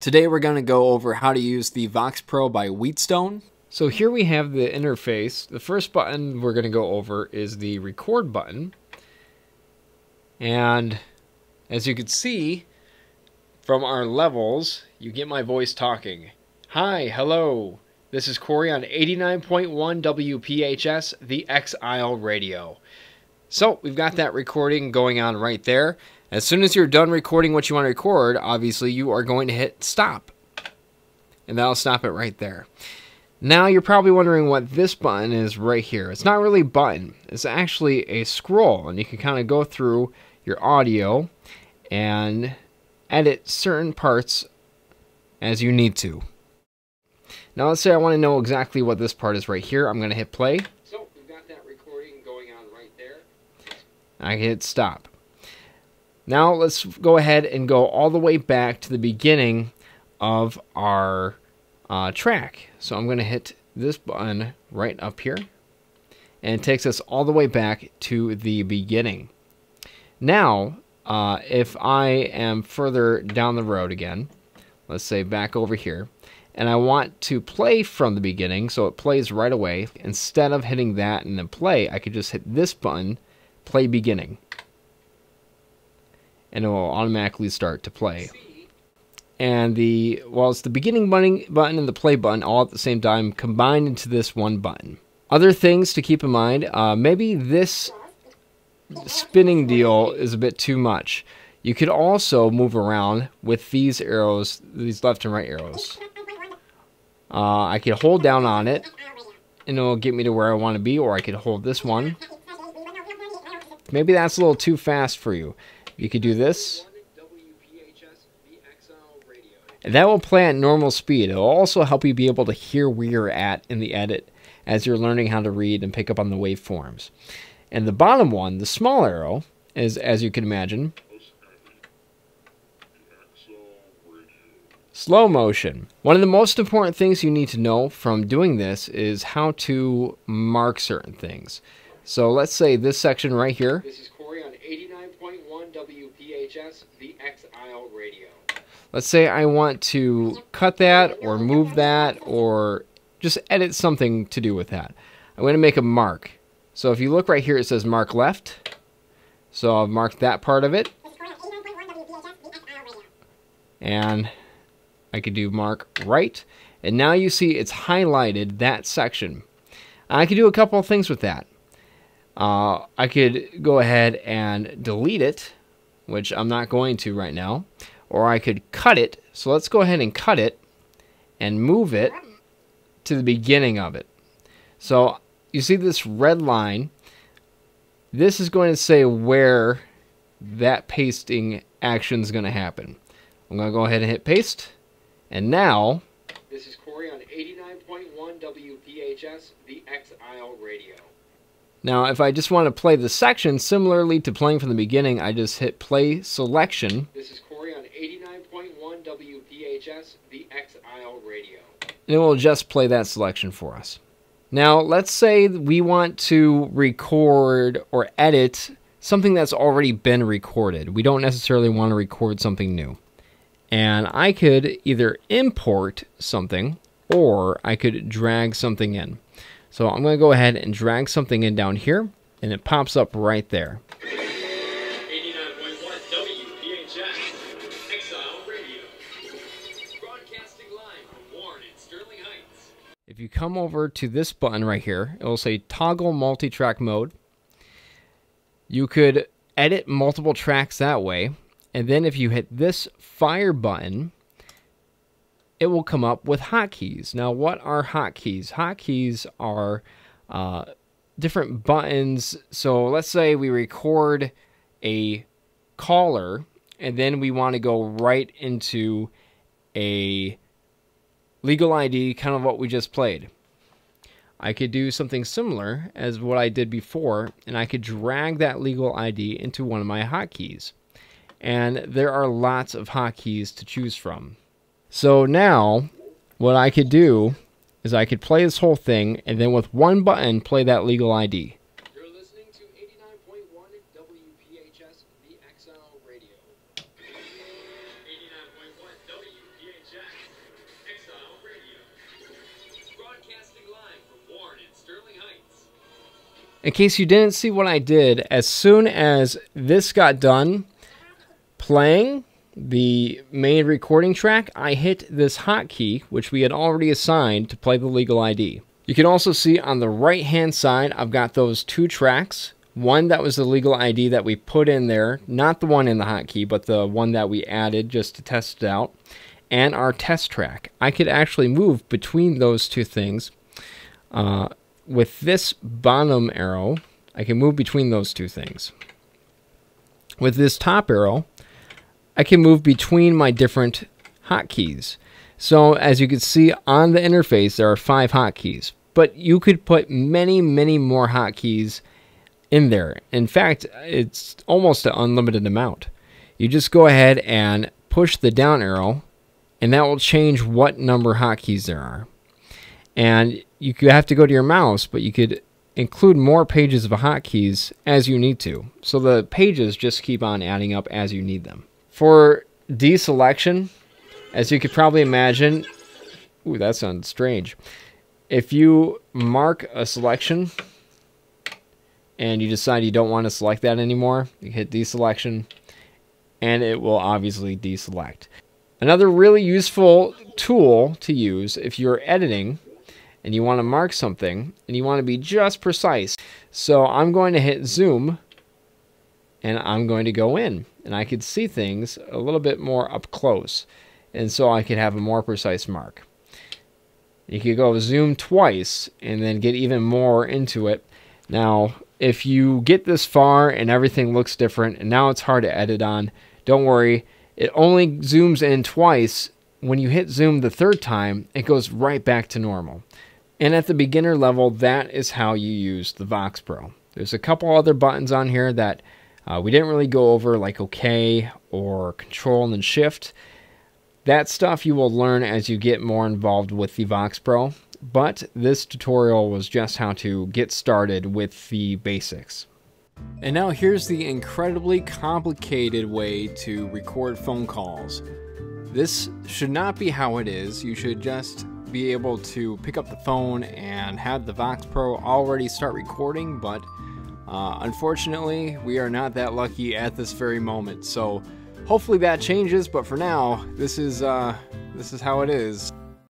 Today we're going to go over how to use the VoxPro by Wheatstone. So here we have the interface. The first button we're going to go over is the record button. And as you can see from our levels, you get my voice talking. Hi, hello. This is Corey on 89.1 WPHS, the Exile radio. So we've got that recording going on right there. As soon as you're done recording what you want to record, obviously you are going to hit stop. And that'll stop it right there. Now you're probably wondering what this button is right here. It's not really a button. It's actually a scroll and you can kind of go through your audio and edit certain parts as you need to. Now let's say I want to know exactly what this part is right here. I'm going to hit play. So we've got that recording going on right there. I hit stop. Now let's go ahead and go all the way back to the beginning of our uh, track. So I'm going to hit this button right up here. And it takes us all the way back to the beginning. Now, uh, if I am further down the road again, let's say back over here, and I want to play from the beginning, so it plays right away, instead of hitting that and then play, I could just hit this button, play beginning. And it will automatically start to play. And the, well, it's the beginning button, and the play button all at the same time combined into this one button. Other things to keep in mind, uh, maybe this spinning deal is a bit too much. You could also move around with these arrows, these left and right arrows. Uh, I could hold down on it, and it'll get me to where I want to be, or I could hold this one. Maybe that's a little too fast for you. You could do this. And that will play at normal speed. It'll also help you be able to hear where you're at in the edit as you're learning how to read and pick up on the waveforms. And the bottom one, the small arrow, is, as you can imagine, slow motion. One of the most important things you need to know from doing this is how to mark certain things. So let's say this section right here. This is Corey on 89.1 WPHS, the Exile radio. Let's say I want to cut that or move that or just edit something to do with that. I'm going to make a mark. So if you look right here, it says mark left. So I've marked that part of it. And I could do mark right. And now you see it's highlighted that section. I could do a couple of things with that. Uh, I could go ahead and delete it, which I'm not going to right now. Or I could cut it. So let's go ahead and cut it and move it to the beginning of it. So you see this red line. This is going to say where that pasting action is going to happen. I'm going to go ahead and hit paste. And now... This is Corey on 89.1 WPHS, the Exile radio. Now, if I just want to play the section, similarly to playing from the beginning, I just hit play selection. This is Corey on 89.1 WPHS, the X Isle radio. And it will just play that selection for us. Now, let's say we want to record or edit something that's already been recorded. We don't necessarily want to record something new. And I could either import something or I could drag something in. So I'm going to go ahead and drag something in down here and it pops up right there. If you come over to this button right here, it will say toggle multi-track mode. You could edit multiple tracks that way. And then if you hit this fire button, it will come up with hotkeys. Now, what are hotkeys? Hotkeys are uh, different buttons. So let's say we record a caller and then we want to go right into a legal ID, kind of what we just played. I could do something similar as what I did before, and I could drag that legal ID into one of my hotkeys. And there are lots of hotkeys to choose from. So now, what I could do is I could play this whole thing, and then with one button, play that legal ID. In case you didn't see what I did, as soon as this got done playing, the main recording track, I hit this hotkey, which we had already assigned to play the legal ID. You can also see on the right hand side, I've got those two tracks. One that was the legal ID that we put in there, not the one in the hotkey, but the one that we added just to test it out, and our test track. I could actually move between those two things. Uh, with this bottom arrow, I can move between those two things. With this top arrow, I can move between my different hotkeys. So as you can see on the interface, there are five hotkeys, but you could put many, many more hotkeys in there. In fact, it's almost an unlimited amount. You just go ahead and push the down arrow, and that will change what number hotkeys there are. And you could have to go to your mouse, but you could include more pages of hotkeys as you need to. So the pages just keep on adding up as you need them. For deselection, as you could probably imagine, ooh, that sounds strange. If you mark a selection and you decide you don't want to select that anymore, you hit deselection and it will obviously deselect. Another really useful tool to use if you're editing and you want to mark something and you want to be just precise. So I'm going to hit zoom and I'm going to go in and I could see things a little bit more up close and so I could have a more precise mark. You could go zoom twice and then get even more into it. Now, if you get this far and everything looks different and now it's hard to edit on, don't worry. It only zooms in twice. When you hit zoom the third time, it goes right back to normal. And at the beginner level, that is how you use the VoxPro. There's a couple other buttons on here that uh, we didn't really go over, like OK or Control and Shift. That stuff you will learn as you get more involved with the VoxPro, but this tutorial was just how to get started with the basics. And now here's the incredibly complicated way to record phone calls. This should not be how it is. You should just be able to pick up the phone and have the VoxPro already start recording, but uh, unfortunately, we are not that lucky at this very moment. So hopefully that changes, but for now, this is uh, this is how it is.